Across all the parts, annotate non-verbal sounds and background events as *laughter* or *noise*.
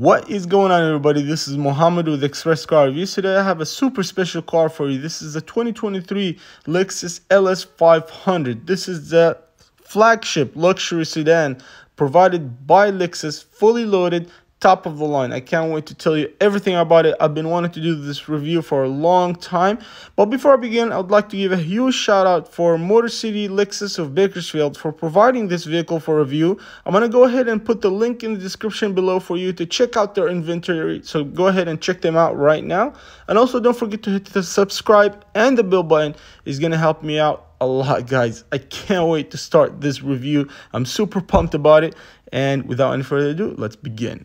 What is going on everybody? This is Mohammed with Express Car Reviews. Today I have a super special car for you. This is the 2023 Lexus LS 500. This is the flagship luxury sedan provided by Lexus, fully loaded top of the line. I can't wait to tell you everything about it. I've been wanting to do this review for a long time. But before I begin, I would like to give a huge shout out for Motor City Lexus of Bakersfield for providing this vehicle for review. I'm going to go ahead and put the link in the description below for you to check out their inventory. So go ahead and check them out right now. And also don't forget to hit the subscribe and the bell button. is going to help me out a lot guys i can't wait to start this review i'm super pumped about it and without any further ado let's begin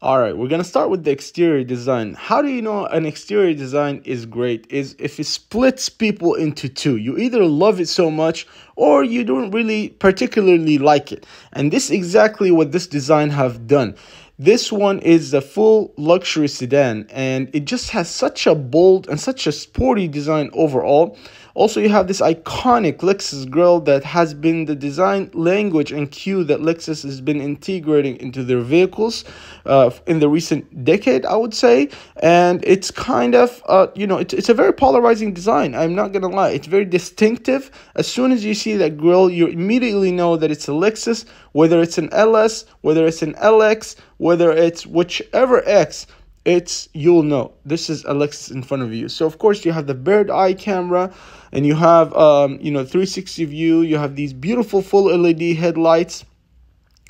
all right, we're gonna start with the exterior design. How do you know an exterior design is great? Is if it splits people into two. You either love it so much or you don't really particularly like it. And this is exactly what this design have done. This one is a full luxury sedan and it just has such a bold and such a sporty design overall. Also, you have this iconic Lexus grille that has been the design language and cue that Lexus has been integrating into their vehicles uh, in the recent decade, I would say. And it's kind of, uh, you know, it's, it's a very polarizing design. I'm not going to lie. It's very distinctive. As soon as you see that grille, you immediately know that it's a Lexus, whether it's an LS, whether it's an LX, whether it's whichever X it's you'll know this is a Lexus in front of you. So of course you have the bird eye camera and you have um, you know 360 view, you have these beautiful full LED headlights.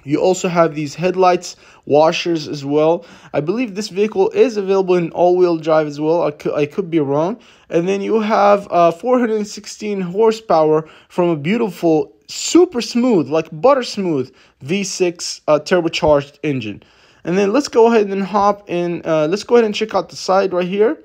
You also have these headlights washers as well. I believe this vehicle is available in all-wheel drive as well. I could, I could be wrong. And then you have uh, 416 horsepower from a beautiful, super smooth, like butter smooth V6 uh, turbocharged engine. And then let's go ahead and hop in. Uh, let's go ahead and check out the side right here.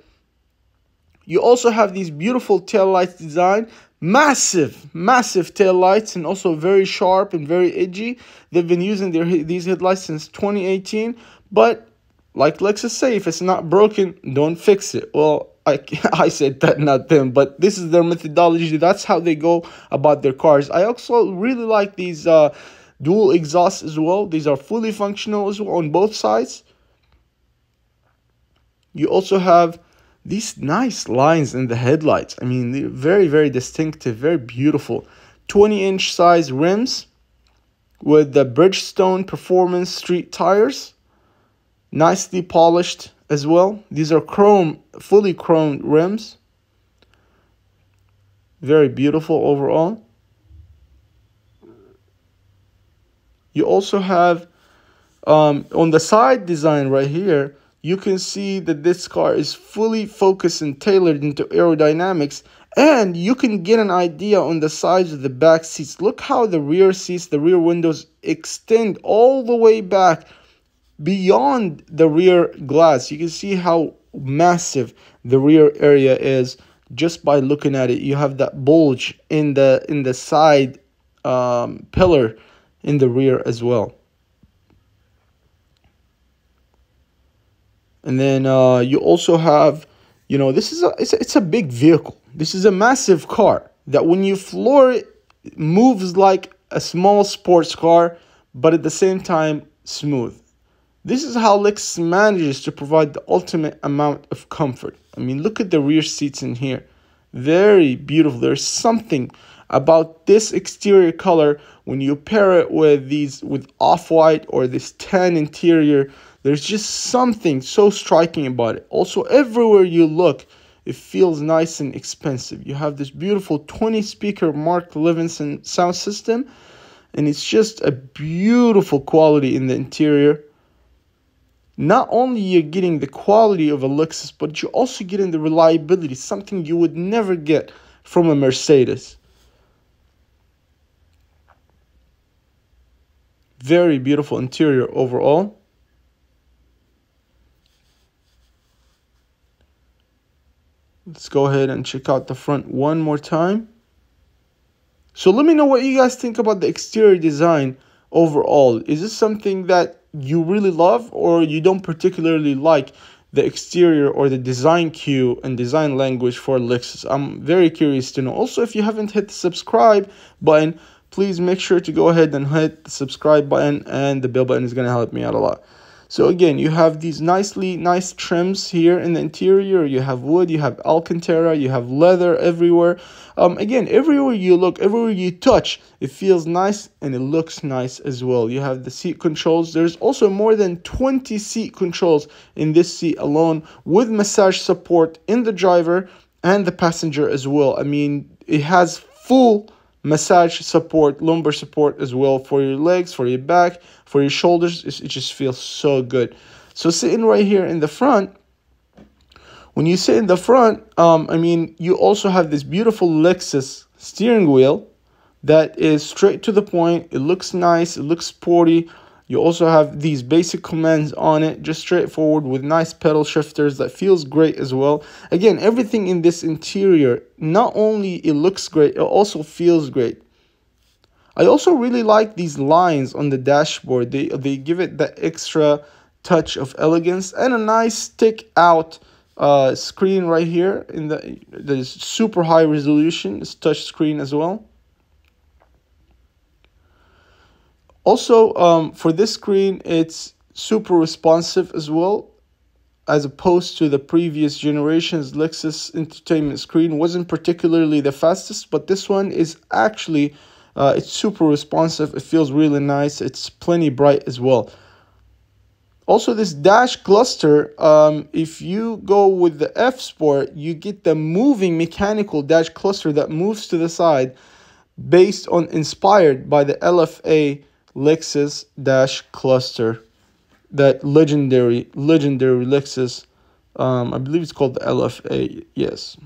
You also have these beautiful tail lights design. Massive, massive tail lights and also very sharp and very edgy. They've been using their these headlights since 2018. But like Lexus say, if it's not broken, don't fix it. Well, I, *laughs* I said that, not them, but this is their methodology. That's how they go about their cars. I also really like these uh, dual exhausts as well. These are fully functional as well on both sides. You also have these nice lines in the headlights. I mean, very, very distinctive, very beautiful. 20 inch size rims with the Bridgestone Performance Street tires. Nicely polished as well. These are chrome, fully chromed rims. Very beautiful overall. You also have um, on the side design right here, you can see that this car is fully focused and tailored into aerodynamics and you can get an idea on the size of the back seats. Look how the rear seats, the rear windows extend all the way back beyond the rear glass. You can see how massive the rear area is just by looking at it. You have that bulge in the in the side um, pillar in the rear as well. And then uh, you also have, you know, this is a it's, a it's a big vehicle. This is a massive car that when you floor it, moves like a small sports car, but at the same time smooth. This is how Lexus manages to provide the ultimate amount of comfort. I mean, look at the rear seats in here. Very beautiful. There's something about this exterior color when you pair it with these with off-white or this tan interior there's just something so striking about it also everywhere you look it feels nice and expensive you have this beautiful 20 speaker mark levinson sound system and it's just a beautiful quality in the interior not only you're getting the quality of a Lexus, but you're also getting the reliability, something you would never get from a Mercedes. Very beautiful interior overall. Let's go ahead and check out the front one more time. So let me know what you guys think about the exterior design overall. Is this something that you really love or you don't particularly like the exterior or the design cue and design language for Lexus? I'm very curious to know. Also, if you haven't hit the subscribe button, please make sure to go ahead and hit the subscribe button and the bell button is going to help me out a lot. So again, you have these nicely nice trims here in the interior. You have wood, you have Alcantara, you have leather everywhere. Um, again, everywhere you look, everywhere you touch, it feels nice and it looks nice as well. You have the seat controls. There's also more than 20 seat controls in this seat alone with massage support in the driver and the passenger as well. I mean, it has full massage support, lumbar support as well for your legs, for your back, for your shoulders. It just feels so good. So sitting right here in the front, when you sit in the front, um, I mean, you also have this beautiful Lexus steering wheel that is straight to the point. It looks nice. It looks sporty. You also have these basic commands on it, just straightforward with nice paddle shifters that feels great as well. Again, everything in this interior, not only it looks great, it also feels great. I also really like these lines on the dashboard. They, they give it that extra touch of elegance and a nice stick out uh, screen right here in the that is super high resolution. It's touch screen as well. Also, um, for this screen, it's super responsive as well, as opposed to the previous generation's Lexus entertainment screen. wasn't particularly the fastest, but this one is actually uh, it's super responsive. It feels really nice. It's plenty bright as well. Also, this dash cluster, um, if you go with the F Sport, you get the moving mechanical dash cluster that moves to the side based on inspired by the LFA Lexus Dash Cluster, that legendary, legendary Lexus. Um, I believe it's called the LFA. Yes,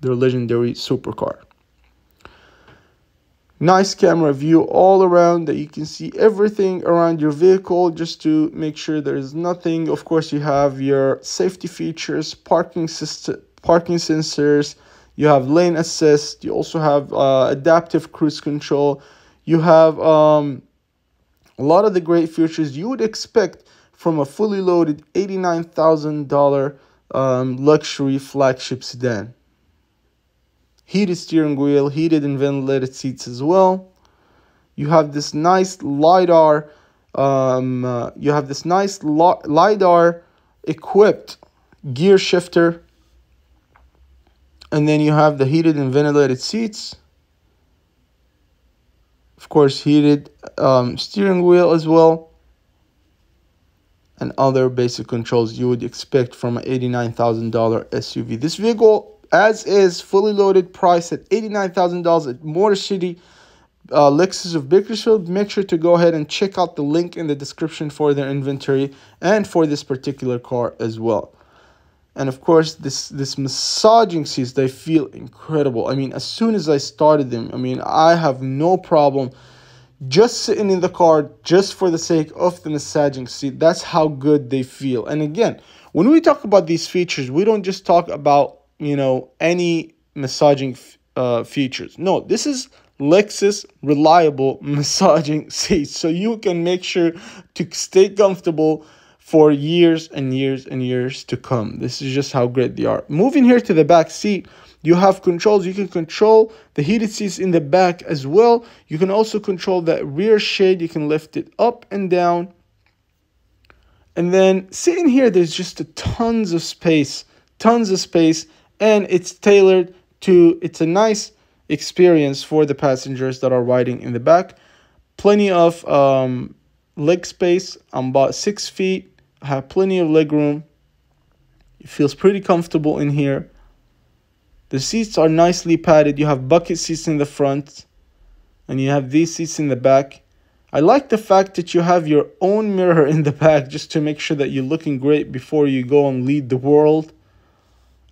their legendary supercar. Nice camera view all around that you can see everything around your vehicle just to make sure there's nothing. Of course, you have your safety features, parking system, parking sensors. You have lane assist. You also have uh, adaptive cruise control. You have um, a lot of the great features you would expect from a fully loaded $89,000 um, luxury flagship sedan. Heated steering wheel, heated and ventilated seats as well. You have this nice LiDAR, um, uh, you have this nice LiDAR equipped gear shifter. And then you have the heated and ventilated seats course heated um, steering wheel as well and other basic controls you would expect from an $89,000 SUV. This vehicle as is fully loaded price at $89,000 at Motor City uh, Lexus of Bakersfield. Make sure to go ahead and check out the link in the description for their inventory and for this particular car as well and of course this this massaging seats they feel incredible. I mean as soon as i started them i mean i have no problem just sitting in the car just for the sake of the massaging seat that's how good they feel. And again when we talk about these features we don't just talk about you know any massaging uh, features. No this is lexus reliable *laughs* massaging seats so you can make sure to stay comfortable for years and years and years to come. This is just how great they are. Moving here to the back seat, you have controls. You can control the heated seats in the back as well. You can also control that rear shade. You can lift it up and down. And then sitting here, there's just a tons of space, tons of space, and it's tailored to, it's a nice experience for the passengers that are riding in the back. Plenty of um, leg space. I'm about six feet have plenty of leg room. It feels pretty comfortable in here. The seats are nicely padded. You have bucket seats in the front and you have these seats in the back. I like the fact that you have your own mirror in the back just to make sure that you're looking great before you go and lead the world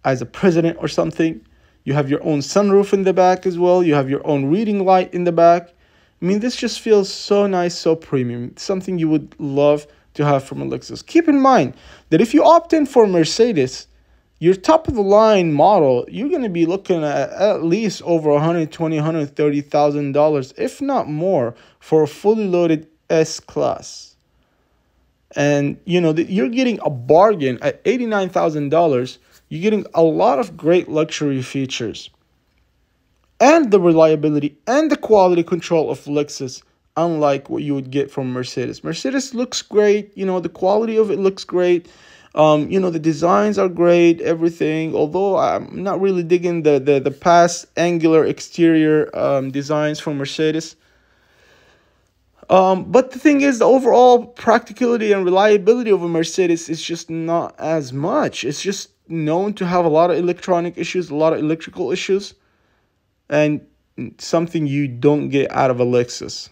as a president or something. You have your own sunroof in the back as well. You have your own reading light in the back. I mean, this just feels so nice, so premium. something you would love to have from a Lexus. Keep in mind that if you opt in for Mercedes, your top of the line model, you're going to be looking at at least over 120, 130,000 dollars, if not more, for a fully loaded S class. And you know, that you're getting a bargain at $89,000. You're getting a lot of great luxury features. And the reliability and the quality control of Lexus unlike what you would get from Mercedes. Mercedes looks great, you know, the quality of it looks great. Um, you know, the designs are great, everything. Although I'm not really digging the the, the past angular exterior um, designs from Mercedes. Um, but the thing is, the overall practicality and reliability of a Mercedes is just not as much. It's just known to have a lot of electronic issues, a lot of electrical issues, and something you don't get out of a Lexus.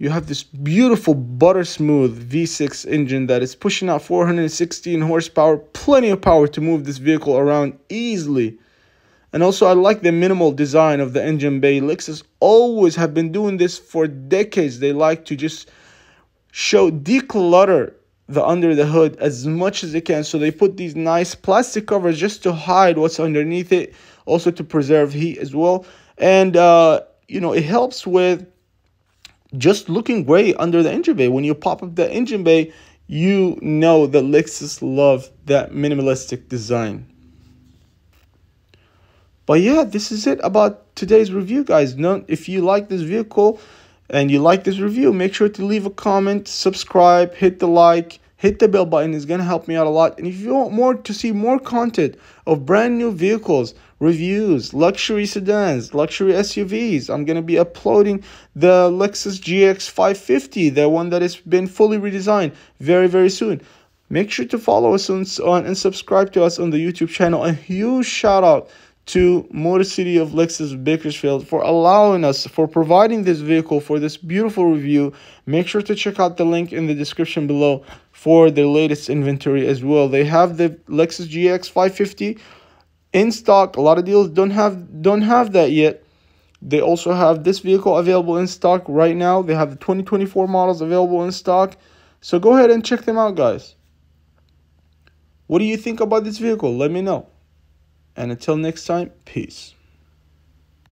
You have this beautiful butter smooth V6 engine that is pushing out 416 horsepower, plenty of power to move this vehicle around easily. And also, I like the minimal design of the engine bay. Lexus always have been doing this for decades. They like to just show declutter the under the hood as much as they can. So they put these nice plastic covers just to hide what's underneath it, also to preserve heat as well. And uh, you know, it helps with just looking great under the engine bay. When you pop up the engine bay, you know that Lexus love that minimalistic design. But yeah, this is it about today's review, guys. No, if you like this vehicle and you like this review, make sure to leave a comment, subscribe, hit the like, hit the bell button. It's gonna help me out a lot. And if you want more to see more content of brand new vehicles, reviews, luxury sedans, luxury SUVs, I'm gonna be uploading the Lexus GX 550, the one that has been fully redesigned, very very soon. Make sure to follow us on, on and subscribe to us on the YouTube channel. A huge shout out to Motor City of Lexus Bakersfield for allowing us, for providing this vehicle for this beautiful review. Make sure to check out the link in the description below for the latest inventory as well. They have the Lexus GX 550 in stock. A lot of deals don't have don't have that yet. They also have this vehicle available in stock right now. They have the 2024 models available in stock. So go ahead and check them out, guys. What do you think about this vehicle? Let me know. And until next time, peace.